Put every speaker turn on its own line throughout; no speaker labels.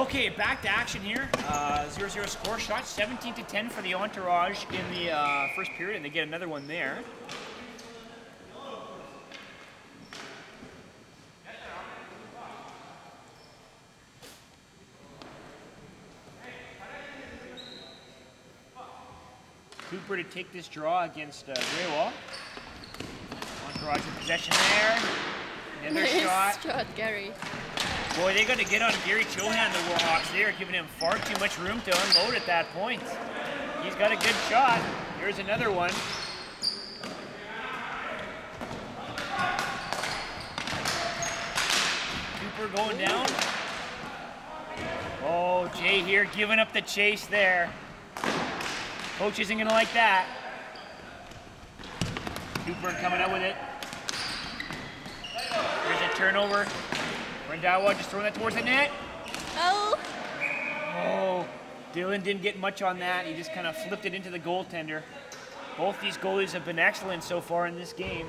Okay, back to action here. 0-0 uh, score shot, 17 to 10 for the Entourage in the uh, first period, and they get another one there. Cooper to take this draw against uh, Greywall. Entourage in possession there. Another
nice
shot.
shot, Gary.
Boy, they got to get on Gary Chohan, the Warhawks. They are giving him far too much room to unload at that point. He's got a good shot. Here's another one. Cooper going down. Oh, Jay here giving up the chase there. Coach isn't going to like that. Cooper coming out with it. Here's a turnover. Rendawa just throwing that towards the net.
Oh.
Oh, Dylan didn't get much on that. He just kind of flipped it into the goaltender. Both these goalies have been excellent so far in this game.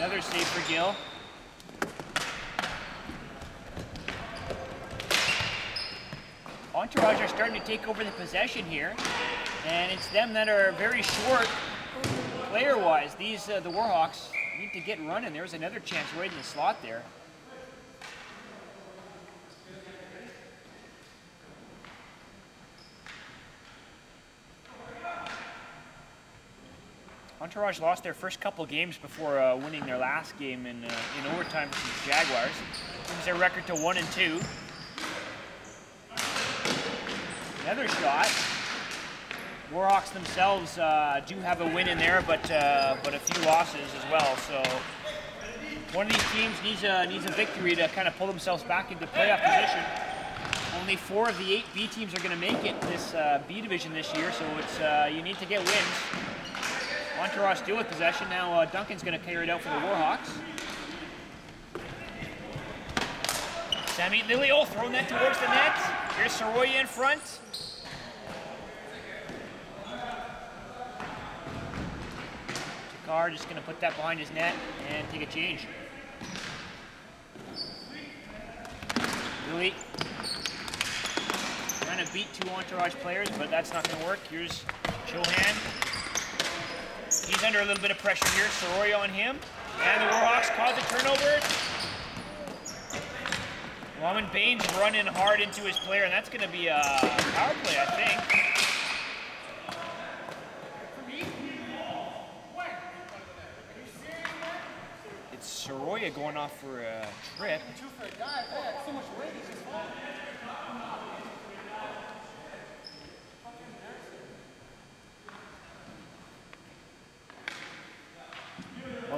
another save for Gill. Entourage are starting to take over the possession here, and it's them that are very short player-wise. These, uh, the Warhawks, need to get running. There's another chance right in the slot there. Entourage lost their first couple games before uh, winning their last game in, uh, in overtime versus the Jaguars. Brings their record to one and two. Another shot. Warhawks themselves uh, do have a win in there, but uh, but a few losses as well. So one of these teams needs a needs a victory to kind of pull themselves back into playoff position. Only four of the eight B teams are going to make it this uh, B division this year, so it's uh, you need to get wins. Entourage still with possession. Now uh, Duncan's going to carry it out for the Warhawks. Sammy Lilio throwing that towards the net. Here's Soroya in front. Takar just to put that behind his net and take a change. Lily trying to beat two Entourage players, but that's not to work. Here's Chohan. He's under a little bit of pressure here. Soroya on him. And the Warhawks cause a turnover. Wyman Baines running hard into his player, and that's going to be a power play, I think. It's Soroya going off for a trip.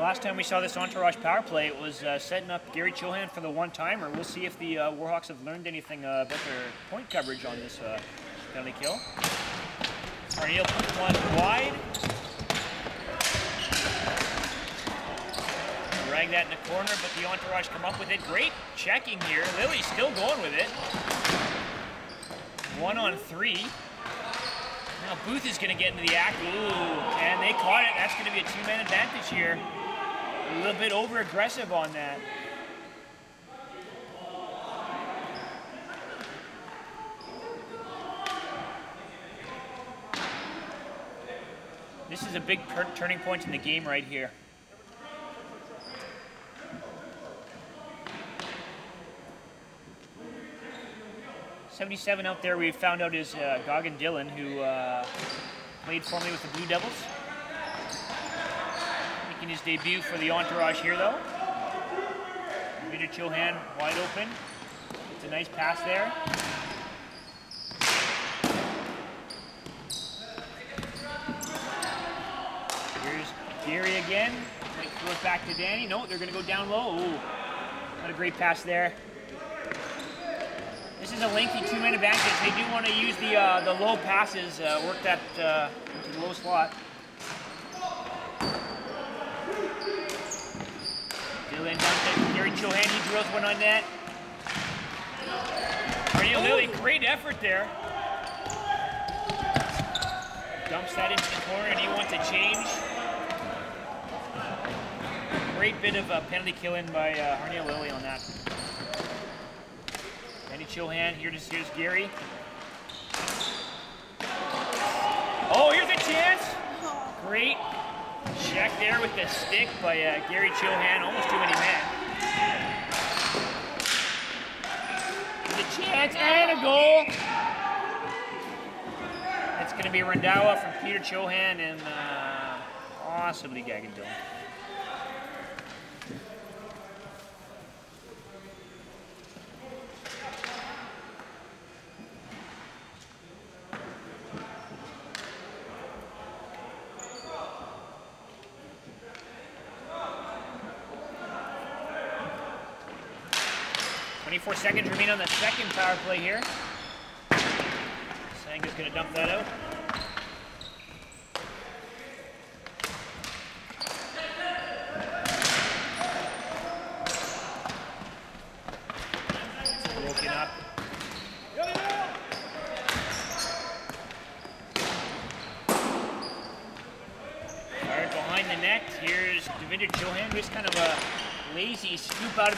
Last time we saw this Entourage power play, it was uh, setting up Gary Chohan for the one-timer. We'll see if the uh, Warhawks have learned anything uh, about their point coverage on this uh, penalty kill. Arneal one wide. Drag that in the corner, but the Entourage come up with it. Great checking here. Lily's still going with it. One on three. Now Booth is going to get into the act. Ooh, and they caught it. That's going to be a two-man advantage here. A little bit over-aggressive on that. This is a big turning point in the game right here. Seventy-seven out there. We found out is uh, Goggin Dillon, who uh, played formerly with the Blue Devils making his debut for the Entourage here, though. Peter Chohan wide open. It's a nice pass there. Here's Gary again. Might throw it back to Danny. No, they're going to go down low. Ooh, what a great pass there. This is a lengthy two-man advantage. They do want to use the uh, the low passes, uh, work that uh, into the low slot. Dylan Duncan, Gary Chohan, he drills one on net. Arneal Lily, great effort there. Dumps that into the corner and he wants a change. Great bit of a penalty killing by uh, Harnia Lily on that. Penny Chohan, here to here's Gary. Oh, here's a chance. Great check there with the stick by uh, Gary Chohan. Almost too many men. The chance and a goal. It's going to be Rendawa from Peter Chohan and uh, possibly Gagendon. 24 seconds remain on the second power play here. Sanga's going to dump that out.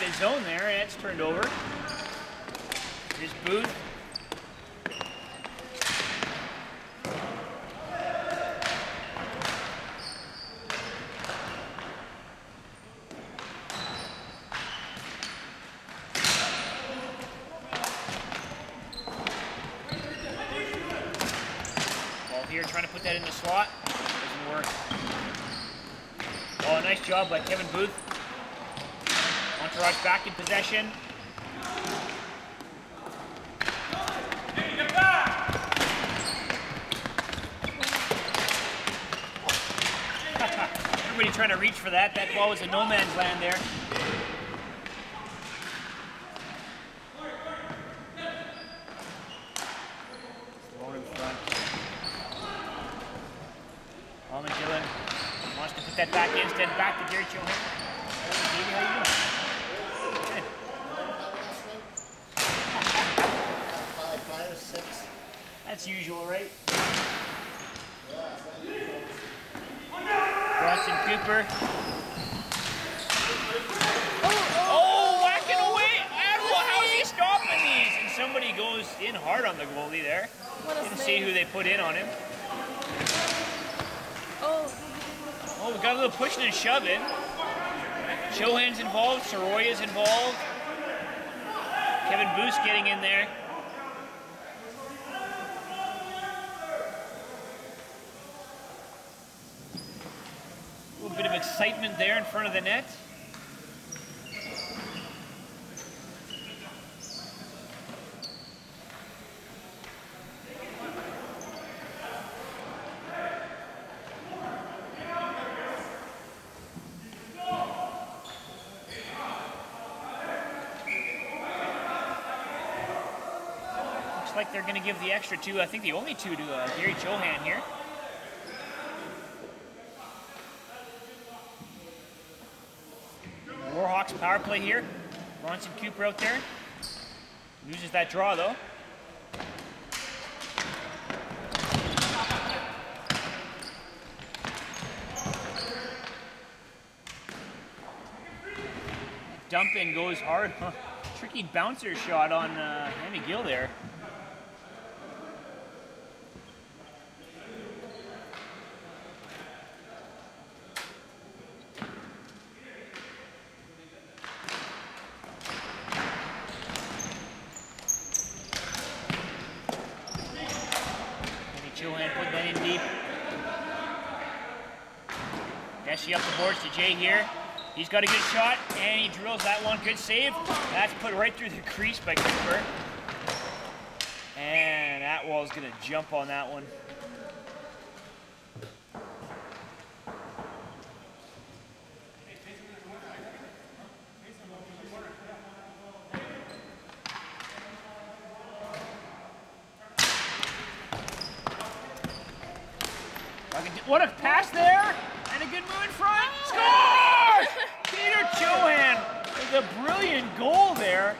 His zone there, and it's turned over. Here's Booth. Here, trying to put that in the slot. Doesn't work. Oh, nice job by Kevin Booth. Entourage back in possession. Everybody trying to reach for that. That ball was a no man's land there. Back instead. Back to Gary Chohan. Hey, Davey, how you doing? Good.
Five, five or six.
That's usual, right? Bronson Cooper. Oh, oh whacking away! Admiral, how's he stopping these? And somebody goes in hard on the goalie there. Didn't see who they put in on him.
Oh,
Oh, we got a little pushing and shoving. Chohan's involved, Soroya's involved. Kevin Booth getting in there. Of excitement there in front of the net. Looks like they're going to give the extra two, I think the only two to uh, Gary Chohan here. Warhawks power play here. Bronson Cooper out there. Loses that draw though. Dump in goes hard. Tricky bouncer shot on uh, Andy Gill there. Andy Chohan put that in deep. Nessie up the boards to Jay here. He's got a good shot, and he drills that one. Good save. That's put right through the crease by Cooper. And Atwell's going to jump on that one. What a pass there! And a good move in front. Score! Peter Chohan with a brilliant goal there.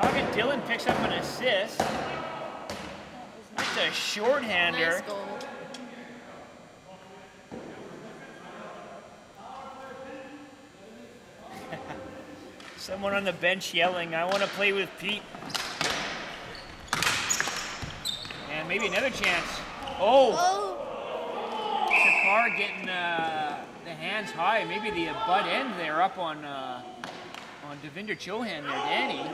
Goggin Dillon picks up an assist. That's a shorthander.
Nice goal.
Someone on the bench yelling, I want to play with Pete. And maybe another chance. Oh,
Oh,
Shakar getting uh, the hands high. Maybe the butt end there up on uh, on Devinder Chohan there, Danny.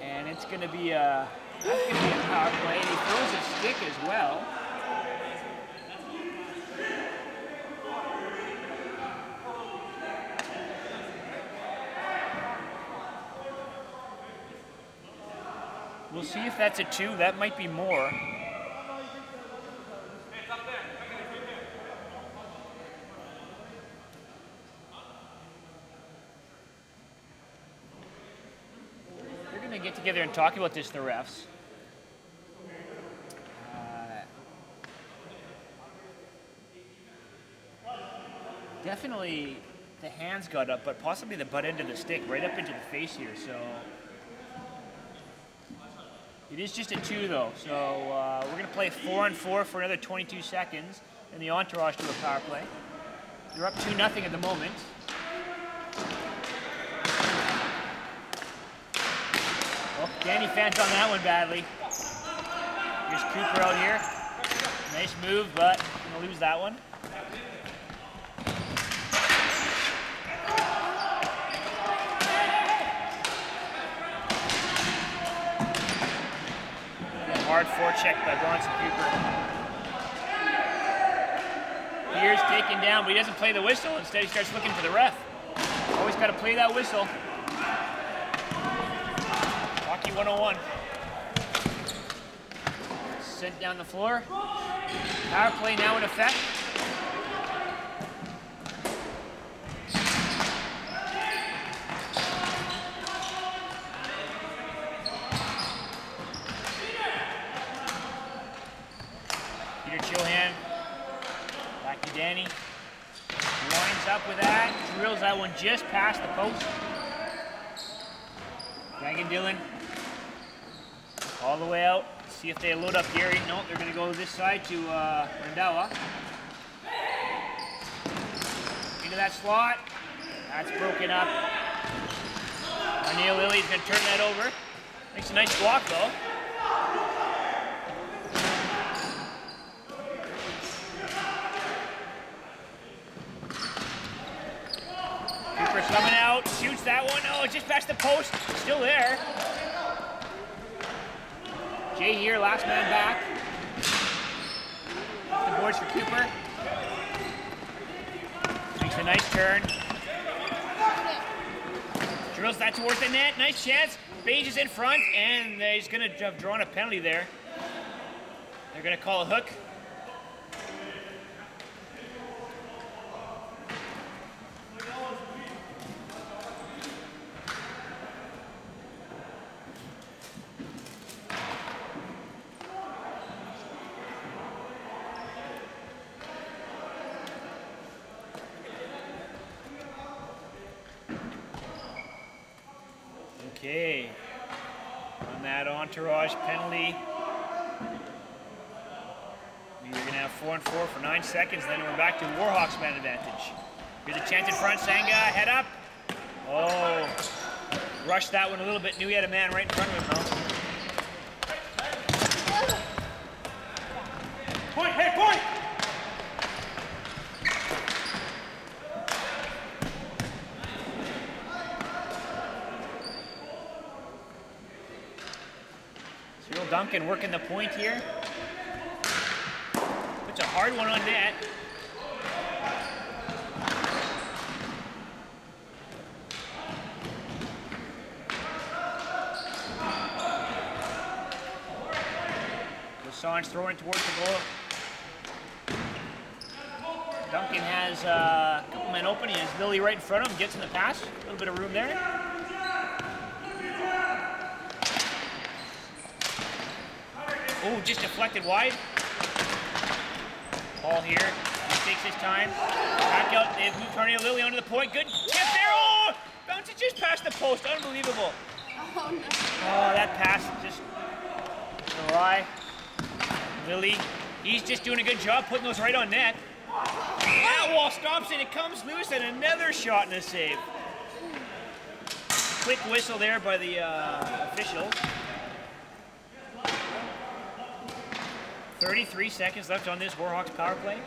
And it's going to be a, that's going to be a power play. And he throws a stick as well. We'll see if that's a two. That might be more. They're going to get together and talk about this, the refs. Uh, definitely the hands got up, but possibly the butt end of the stick right up into the face here. So it is just a two, though. So uh, we're going to play four on four for another 22 seconds, and the entourage to a power play. They're up two nothing at the moment. Oh, Danny fans on that one badly. Here's Cooper out here. Nice move, but gonna lose that one. Hard forecheck by Bronson Cooper. Here's taken down, but he doesn't play the whistle. Instead, he starts looking for the ref. Always got to play that whistle. Hockey 101. Sent down the floor. Power play now in effect. Peter Chohan. Back to Danny. Winds up with that. Drills that one just past the post. Megan Dillon. All the way out. See if they load up Gary. No, they're going to go this side to uh, Rendawa. Into that slot. That's broken up. O'Neill Lily's going to turn that over. Makes a nice block though. Cooper's coming out, shoots that one. Oh, just past the post. Still there. Jay here, last man back. The boards for Cooper. Makes a nice turn. Drills that towards the net. Nice chance. Page is in front, and he's going to have drawn a penalty there. They're going to call a hook. Okay. That entourage penalty. We're going to have four and four for nine seconds, then we're back to Warhawks man advantage. Here's a chance in front, Sanga, head up. Oh, rushed that one a little bit, knew he had a man right in front of him though. Point, hey, point! Duncan working the point here. Puts a hard one on net. Lasange throwing towards the goal. Duncan has uh, a couple men open. He has Lilly right in front of him. Gets in the pass. A little bit of room there. Oh, just deflected wide. Paul here. He takes his time. Back out. They've moved Harney Lilly onto the point. Good tip there. Oh! Bounces just past the post. Unbelievable.
Oh no.
Oh, that pass just awry. Lily, he's just doing a good job putting those right on net. That wall stops it, it comes loose, and another shot and a save. Quick whistle there by the uh, officials. 33 seconds left on this Warhawks power play.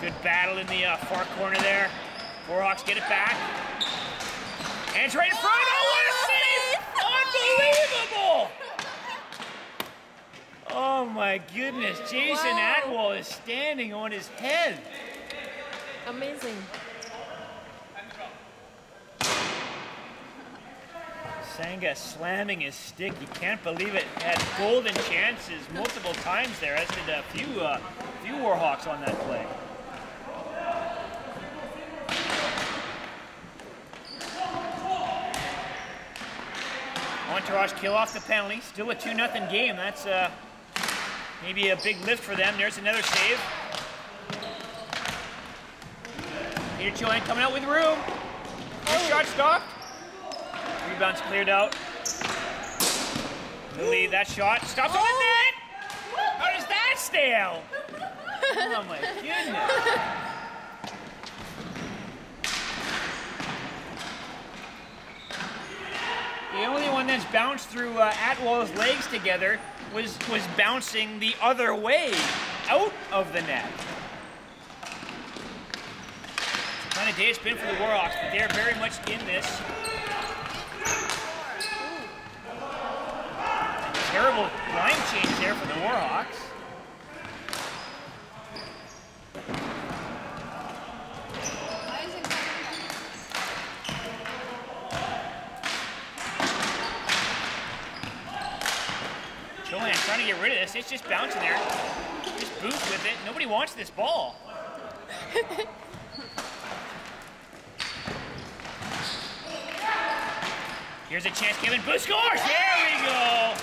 Good battle in the uh, far corner there. Warhawks get it back. And it's right in front. Oh, what a save! Unbelievable! Oh my goodness. Jason
Wow.
Atwell is standing on his head.
Amazing.
Sanga slamming his stick. You can't believe it. Had golden chances multiple times there, as did a few, uh, few Warhawks on that play. Entourage kill off the penalty. Still a 2 0 game. That's uh, maybe a big lift for them. There's another save. Peter Chohan coming out with room. Good shot stopped. Rebounds cleared out. Lily, that shot stops on the net. How does that stay out? Oh my goodness. The only one that's bounced through uh, Atwell's legs together was was bouncing the other way, out of the net. Kind of day it's been for the Warhawks, but they're very much in this. Terrible line change there for the Warhawks.
Why is it going?
Chohan trying to get rid of this. It's just bouncing there. Just boost with it. Nobody wants this ball. Here's a chance. Kevin Booth scores. There we go.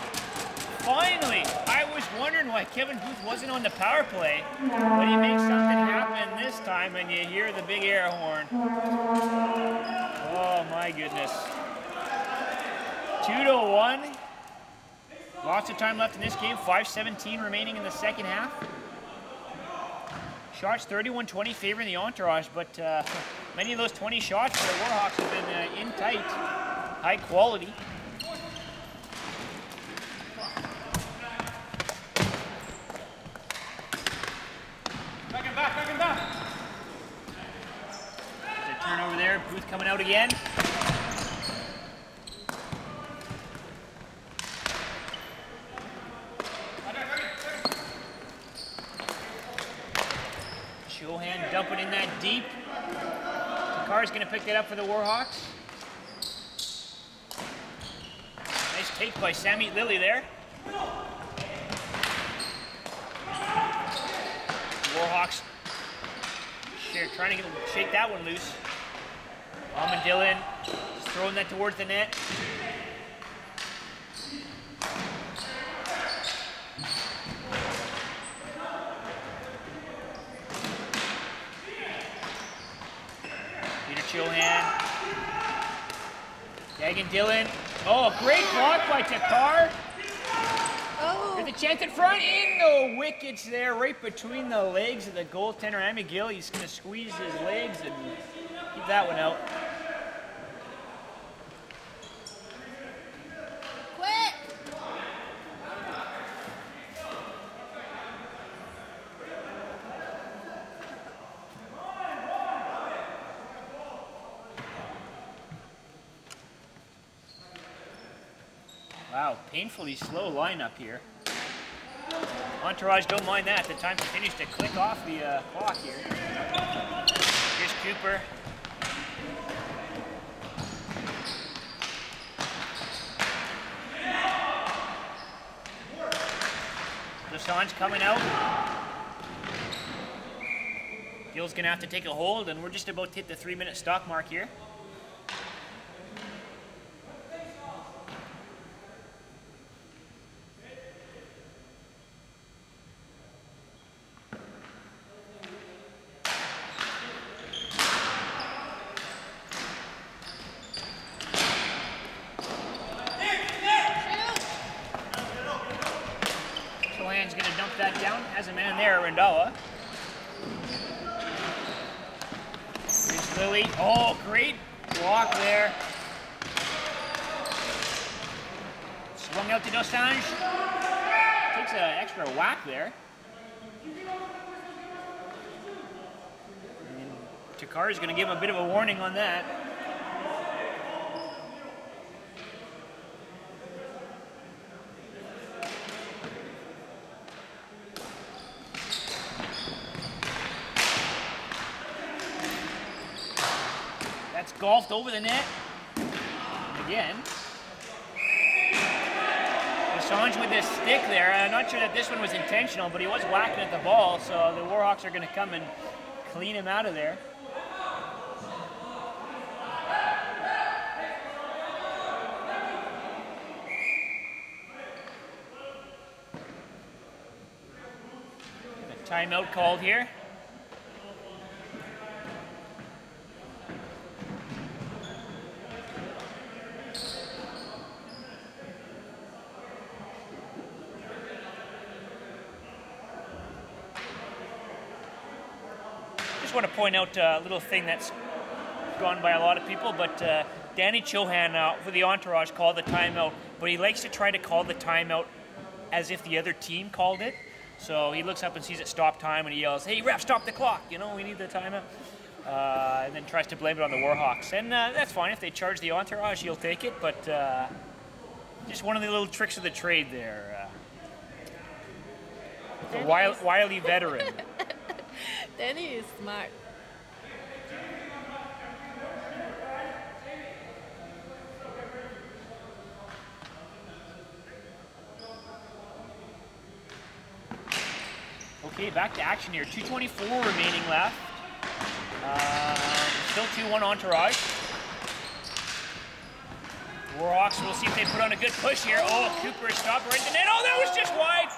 Finally. I was wondering why Kevin Booth wasn't on the power play, but he makes something happen this time, and you hear the big air horn. Oh my goodness. Two to one. Lots of time left in this game. 5.17 remaining in the second half. Shots 31-20 favoring the Entourage, but uh, many of those 20 shots for the Warhawks have been uh, in tight, high quality.
Back and back, back and back.
There's a turnover there. Booth coming out again. Chohan dumping in that deep. Takar's going to pick that up for the Warhawks. Nice take by Sammy Lilly there. Warhawks trying to get, shake that one loose. Almond Dillon throwing that towards the net. Chohan. Dagan Dillon. Oh, great block by Takar.
Oh.
There's a chance in front, in the wickets there, right between the legs of the goaltender, Amy Gill. He's going to squeeze his legs and keep that one out.
Quick!
Wow, painfully slow lineup here. Entourage don't mind that. The time continues to click off the uh, clock here. Here's Cooper. Lasange coming out. Gill's gonna have to take a hold, and we're just about to hit the three-minute stock mark here. Chohan's going to dump that down. Has a man there, Randalla. Here's Lily. Oh, great block there. Swung out to Dosange. Takes an extra whack there. Takar is going to give him a bit of a warning on that. That's golfed over the net. Again. Assange with his stick there. I'm not sure that this one was intentional, but he was whacking at the ball, so the Warhawks are going to come and clean him out of there. Timeout called here. Point out a little thing that's gone by a lot of people, but uh, Danny Chohan uh, for the entourage called the timeout, but he likes to try to call the timeout as if the other team called it. So he looks up and sees it stop time and he yells, "Hey ref, stop the clock! You know we need the timeout." Uh, and then tries to blame it on the Warhawks, and uh, that's fine if they charge the entourage, he'll take it. But uh, just one of the little tricks of the trade there. Uh, a wily, wily veteran.
Danny is smart.
Okay, back to action here. 224 remaining left. Uh, still 2-1 entourage. Warhawks, we'll see if they put on a good push here. Oh, Cooper stopped right in the net. Oh, that was just wide.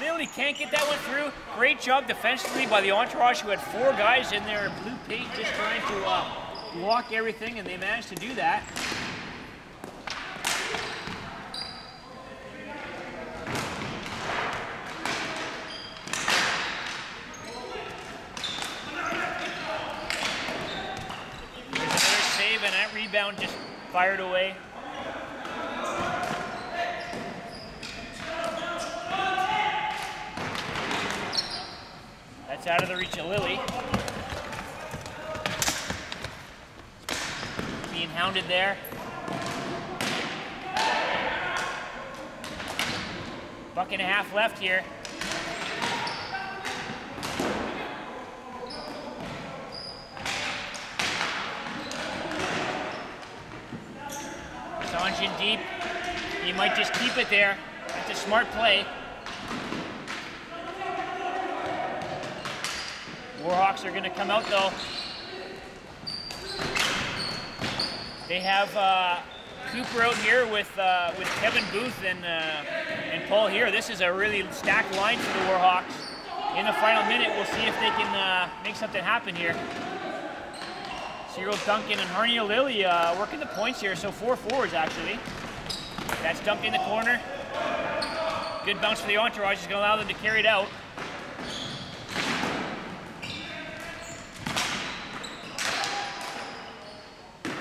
Lily can't get that one through. Great job defensively by the entourage who had four guys in their blue paint just trying to uh, block everything, and they managed to do that. There's another save, and that rebound just fired away. That's out of the reach of Lily. Being hounded there. Buck and a half left here. Sanj in deep. He might just keep it there. That's a smart play. Warhawks are going to come out though. They have uh, Cooper out here with uh, with Kevin Booth and uh, and Paul here. This is a really stacked line for the Warhawks. In the final minute, we'll see if they can uh, make something happen here. Cyril Duncan and Harnia Lilly uh, working the points here, so four forwards actually. That's dumped in the corner. Good bounce for the entourage. Is going to allow them to carry it out.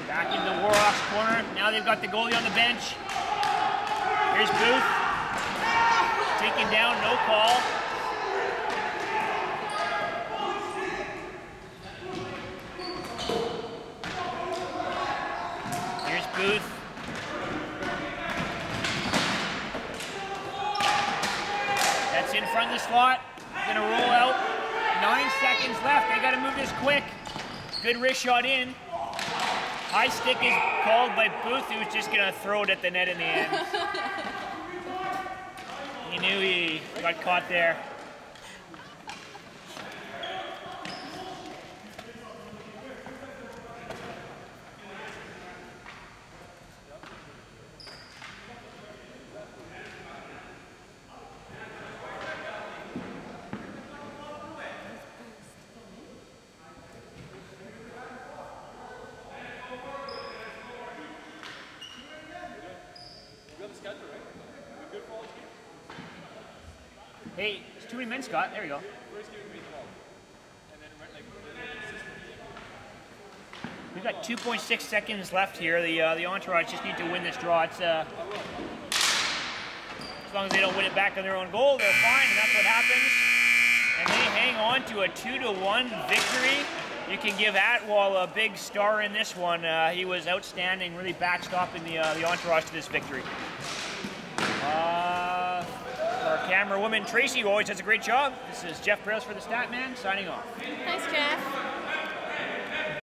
Back into the Warhawks corner. Now they've got the goalie on the bench. Here's Booth. Taken down, no call. Here's Booth. That's in front of the slot. Gonna roll out. Nine seconds left. They gotta move this quick. Good wrist shot in. High stick is called by Booth, who's just gonna throw it at the net in the end. he knew he got caught there.
You have the schedule, right? We good for all these games?
Hey, it's too many men, Scott. There you go. We've got 2.6 seconds left here. The uh, the entourage just need to win this draw. It's uh, as long as they don't win it back on their own goal, they're fine, and that's what happens. And they hang on to a two to one victory. You can give Atwell a big star in this one. Uh, he was outstanding, really backstopping the uh, the entourage to this victory. Uh, our camera woman Tracy, who always does a great job. This is Jeff Brales for the Statman signing off.
Thanks, Jeff.